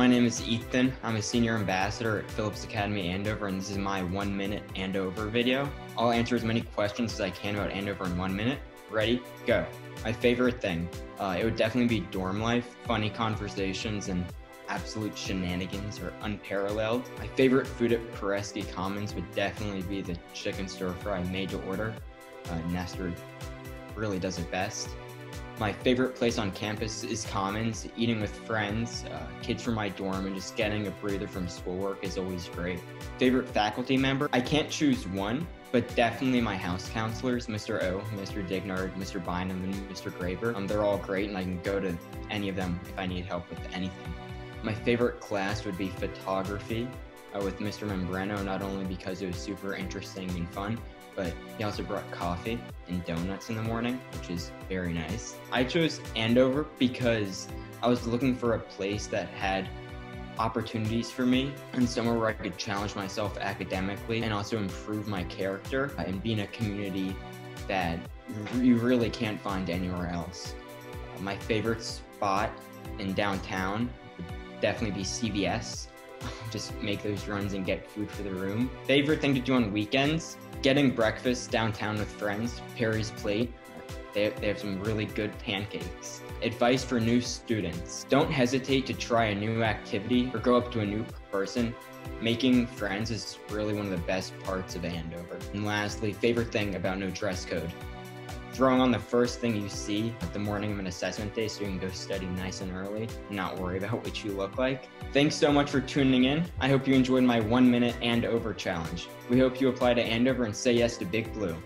is Ethan. I'm a senior ambassador at Phillips Academy Andover, and this is my one minute Andover video. I'll answer as many questions as I can about Andover in one minute. Ready? Go. My favorite thing. Uh, it would definitely be dorm life, funny conversations, and absolute shenanigans are unparalleled. My favorite food at Paresky Commons would definitely be the chicken stir fry made to order. Uh, Nestor really does it best. My favorite place on campus is Commons. Eating with friends, uh, kids from my dorm, and just getting a breather from schoolwork is always great. Favorite faculty member? I can't choose one, but definitely my house counselors, Mr. O, Mr. Dignard, Mr. Bynum, and Mr. Graver. Um, they're all great, and I can go to any of them if I need help with anything. My favorite class would be photography uh, with Mr. Membrano, not only because it was super interesting and fun, but he also brought coffee and donuts in the morning, which is very nice. I chose Andover because I was looking for a place that had opportunities for me and somewhere where I could challenge myself academically and also improve my character and be in a community that you really can't find anywhere else. My favorite spot in downtown would definitely be CVS. Just make those runs and get food for the room. Favorite thing to do on weekends? getting breakfast downtown with friends, Perry's Plate. They have, they have some really good pancakes. Advice for new students don't hesitate to try a new activity or go up to a new person. Making friends is really one of the best parts of Andover. And lastly, favorite thing about no dress code throwing on the first thing you see at the morning of an assessment day so you can go study nice and early and not worry about what you look like. Thanks so much for tuning in. I hope you enjoyed my one minute Andover challenge. We hope you apply to Andover and say yes to Big Blue.